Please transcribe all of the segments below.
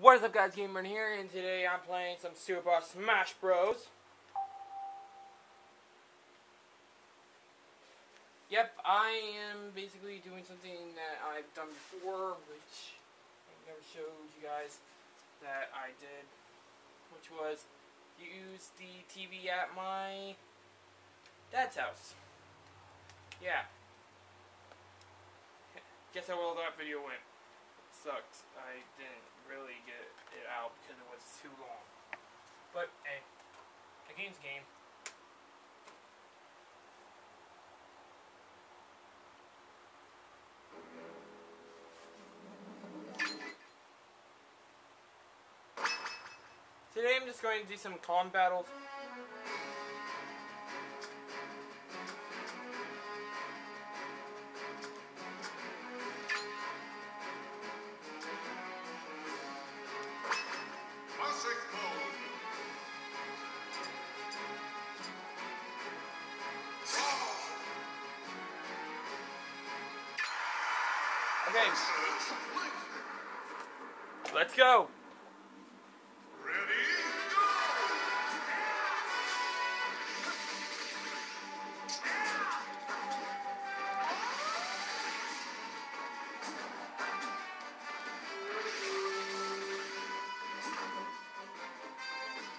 What is up guys, Gamer here, and today I'm playing some Super Smash Bros. Yep, I am basically doing something that I've done before, which I never showed you guys that I did, which was use the TV at my dad's house. Yeah. Guess how well that video went. It sucked. I didn't really get it out because it was too long. But hey, a game's game. Today I'm just going to do some con battles. Okay, let's go.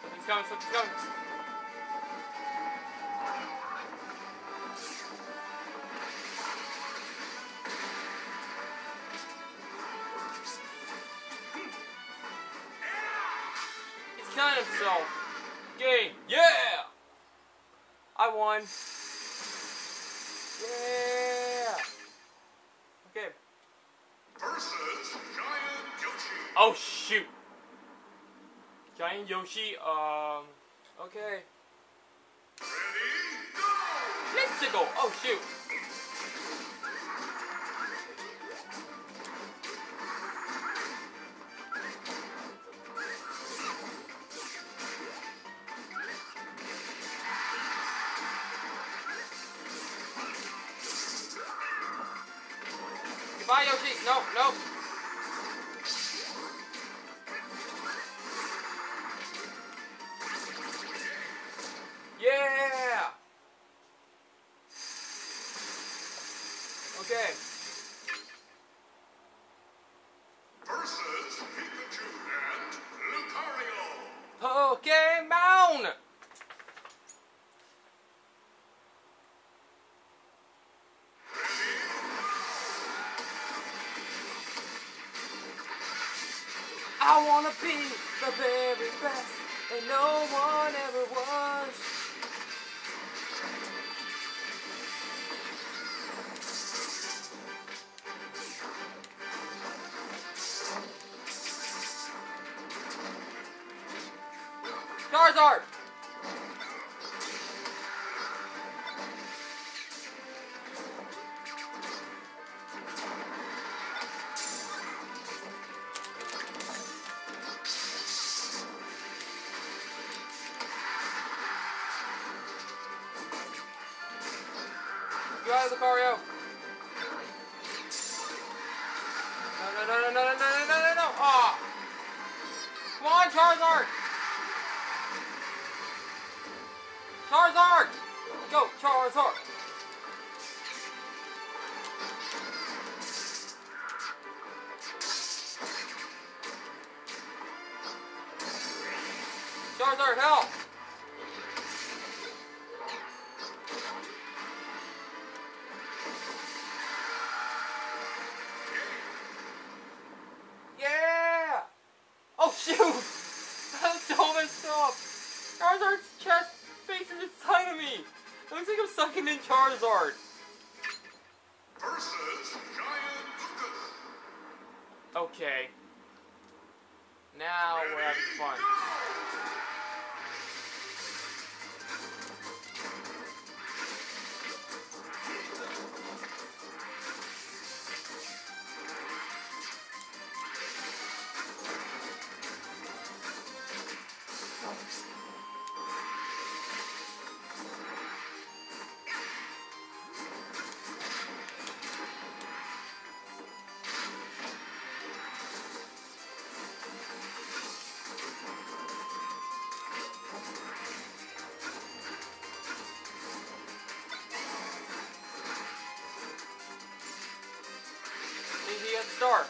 Something's coming, something's coming. Killing himself. Game. Yeah! I won. Yeah! Okay. Versus Giant Yoshi. Oh shoot! Giant Yoshi, um, okay. Ready, go! Mystical! Oh shoot! IOT. No, no. I wanna be the very best, and no one ever was. Charizard! Go out of Lucario! No, no, no, no, no, no, no, no, no, no! Ah! Come on, Charizard! Charizard! Go, Charizard! Charizard, help! Charizard! star.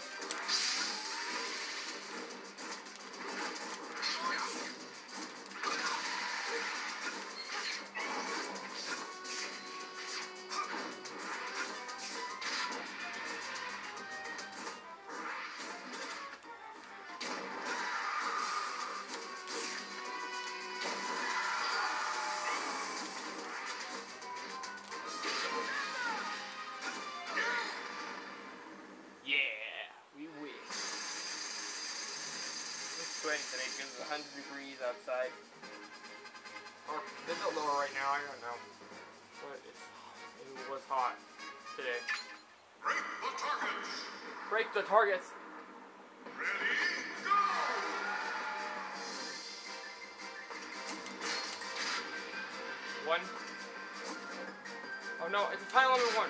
Sweating today because it's 100 degrees outside. Or is it lower right now? I don't know. But it's, it was hot today. Break the targets. Break the targets. Ready, go! One. Oh no, it's a time limit one.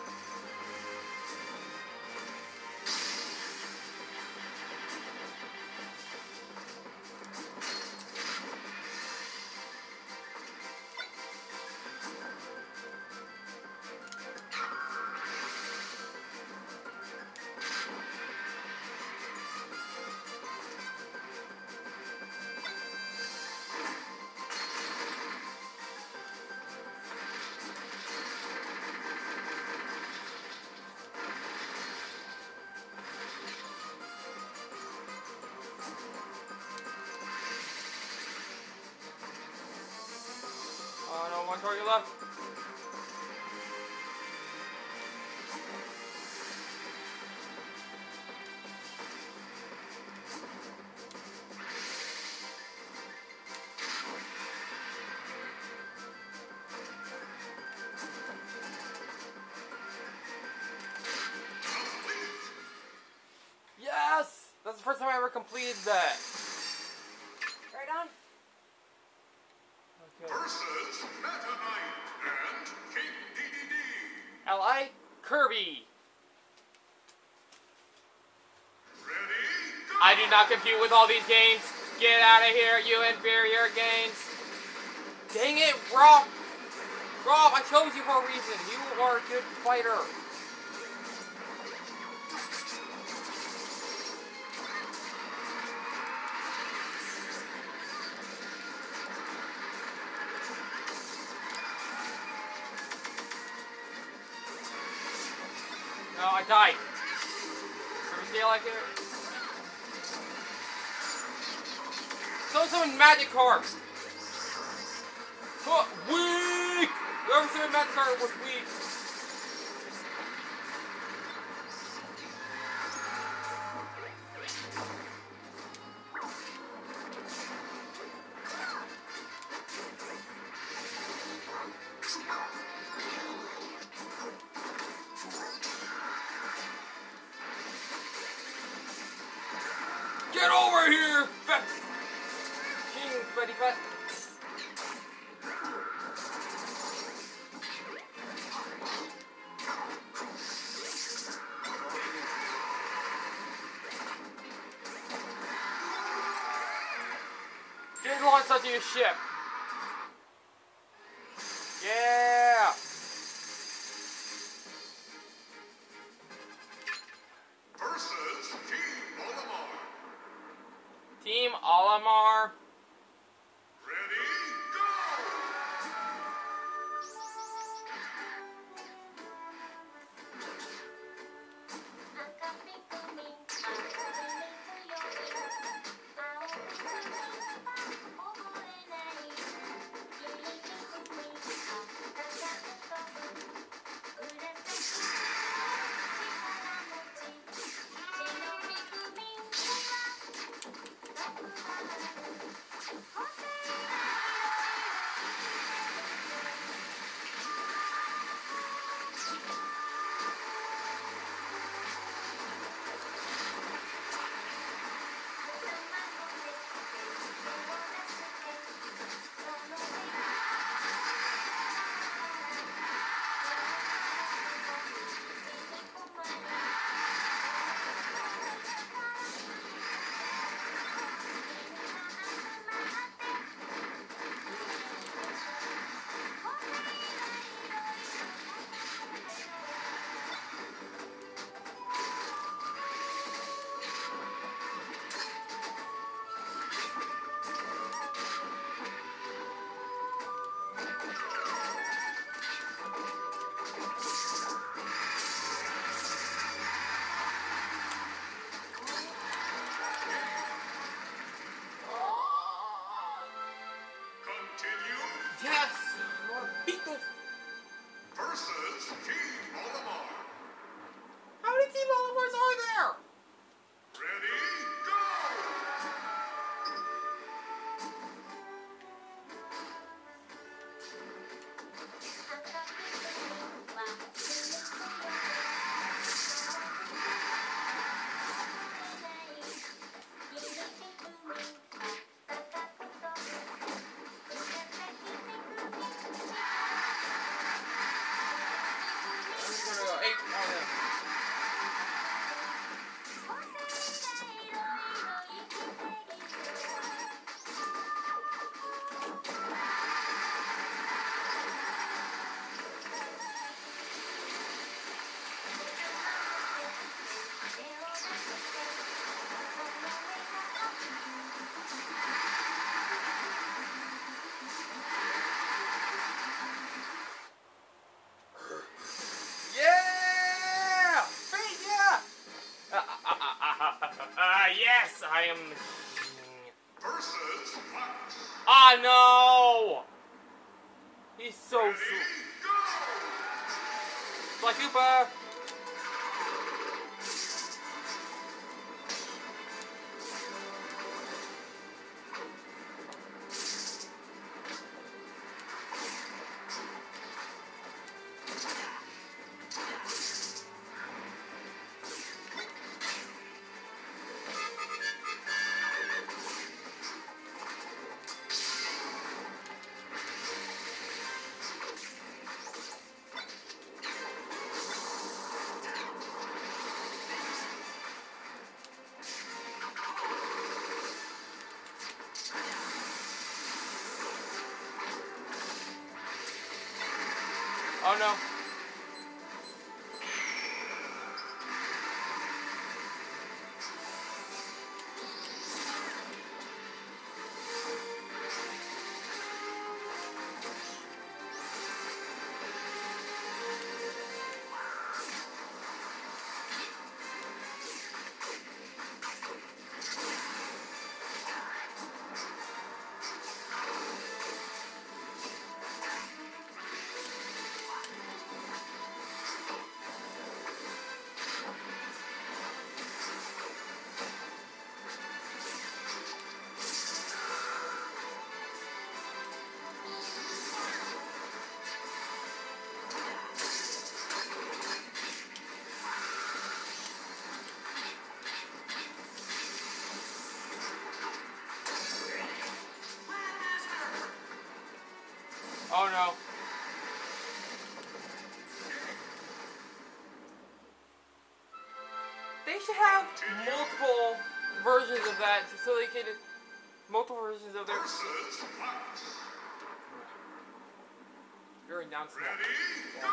Yes! That's the first time I ever completed that. Right on. Okay. Versus Meta Knight and King Dedede. L.I. Kirby. I do not compete with all these games. Get out of here, you inferior games. Dang it, Rob. Rob, I chose you for a reason. You are a good fighter. No, I died. Ever stay like it? Throw some magic cards. Weak. Whoever a magic card was weak. Get over here, fat King Fatty Fat. Get launched onto your ship. am Oh no. You're announcing Ready, go!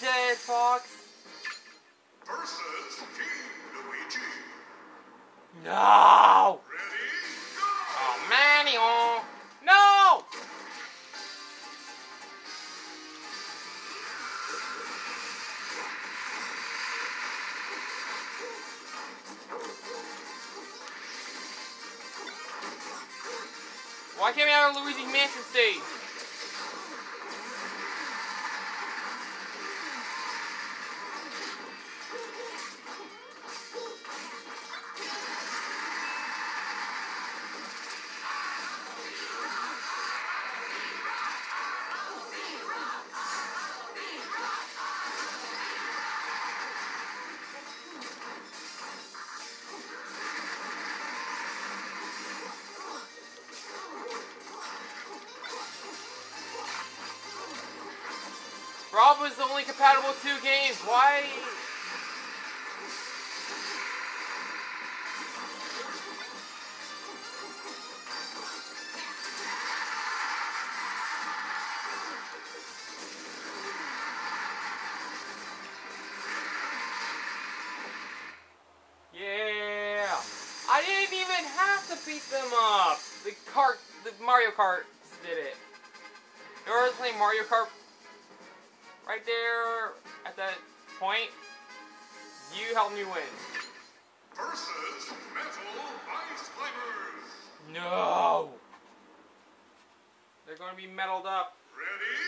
dead, Fox. Versus King Luigi. No. Ready? Go. Oh, No. Why can't we have a Luigi Mansion stage? Was the only compatible two games. Why? Yeah. I didn't even have to beat them up. The cart, the Mario Kart did it. You ever playing Mario Kart? There at that point, you helped me win. versus Metal Ice Climbers. No. They're going to be metaled up. Ready,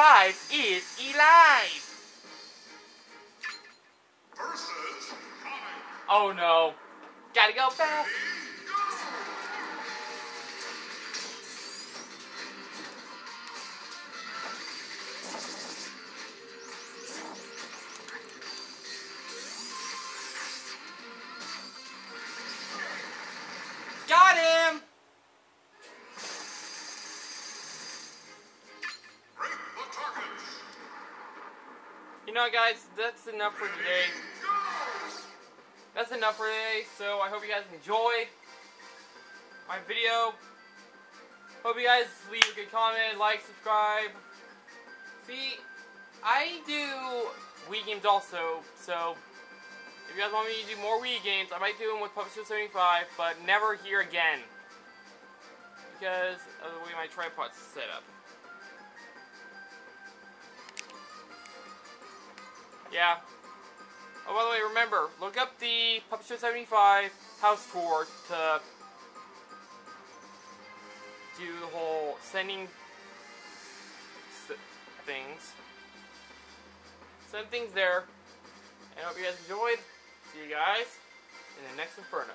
5 is alive. Versus. Oh no. Gotta go fast. Know, guys, that's enough for today. That's enough for today. So I hope you guys enjoyed my video. Hope you guys leave a good comment, like, subscribe. See, I do Wii games also, so if you guys want me to do more Wii games, I might do them with Publisher 75, but never here again. Because of the way my tripod's set up. Yeah. Oh, by the way, remember, look up the Puppet Show 75 house tour to do the whole sending things. Send things there. And I hope you guys enjoyed. See you guys in the next Inferno.